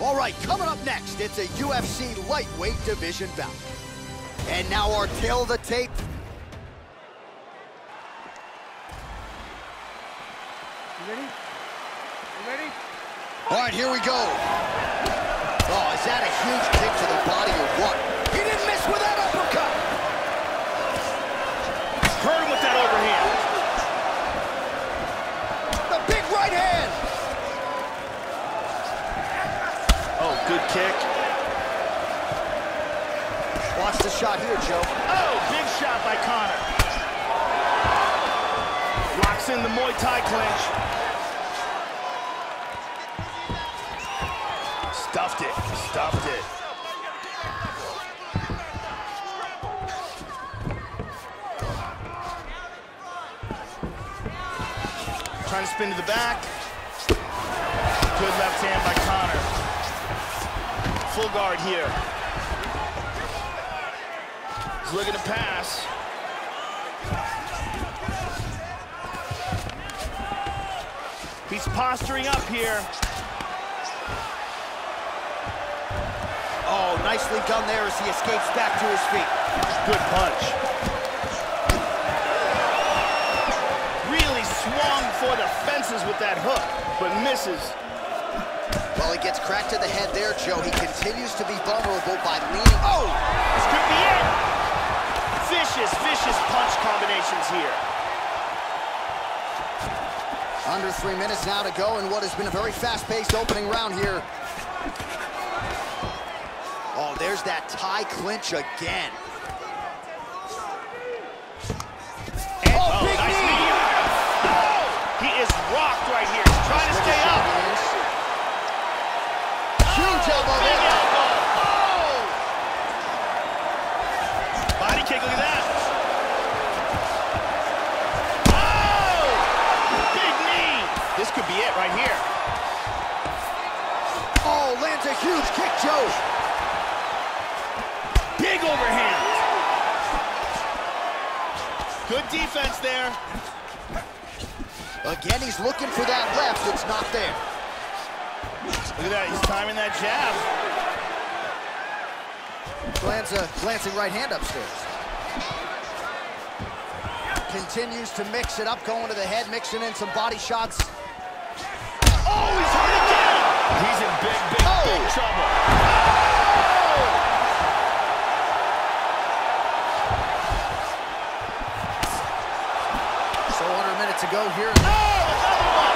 All right, coming up next, it's a UFC lightweight division bout. And now our tale of the tape. You ready? You ready? All right, here we go. Oh, is that a huge kick to the body kick. Watch the shot here, Joe. Oh, big shot by Conor. Locks in the Muay Thai clinch. Stuffed it, stuffed it. Trying to spin to the back. Good left hand by Conor. Full guard here. He's looking to pass. He's posturing up here. Oh, nicely done there as he escapes back to his feet. Good punch. Really swung for the fences with that hook, but misses. Gets cracked to the head there, Joe. He continues to be vulnerable by leaning. Oh, this could be it. Vicious, vicious punch combinations here. Under three minutes now to go in what has been a very fast-paced opening round here. Oh, there's that Thai clinch again. Joe. Big overhand. Good defense there. Again, he's looking for that left. It's not there. Look at that, he's timing that jab. Lands a glancing right hand upstairs. Continues to mix it up, going to the head, mixing in some body shots. Oh, So under a minute to go here. Oh, another one.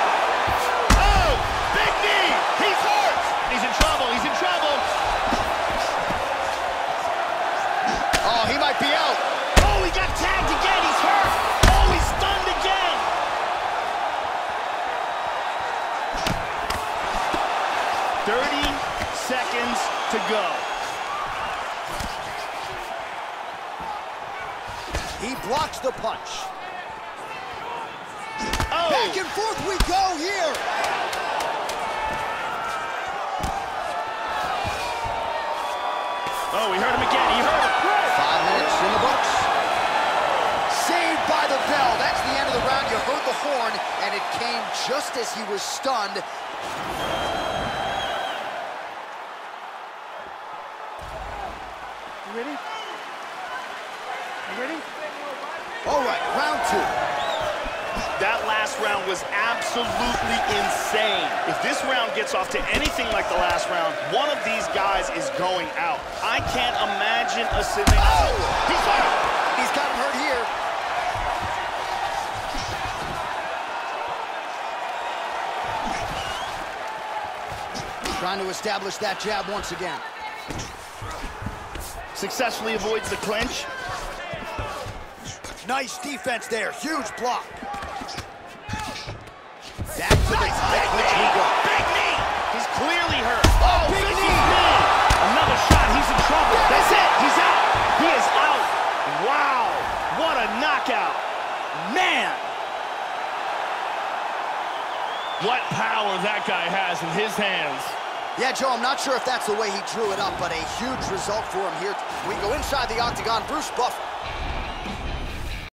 Oh, big knee. He's hurt. He's in trouble. He's in trouble. Oh, he might be out. Oh, he got tagged again. He's hurt. Oh, he's stunned again. Thirty seconds to go. He blocks the punch. Back and forth we go here. oh, he hurt him again. He hurt him. Five minutes in the books. Saved by the bell. That's the end of the round. You heard the horn, and it came just as he was stunned. You ready? You ready? All right, round two. That last round was absolutely insane. If this round gets off to anything like the last round, one of these guys is going out. I can't imagine a scenario. Oh! He's hurt. He's got him hurt here. Trying to establish that jab once again. Successfully avoids the clinch. Nice defense there. Huge block. What power that guy has in his hands. Yeah, Joe, I'm not sure if that's the way he drew it up, but a huge result for him here. We go inside the octagon. Bruce Buffer.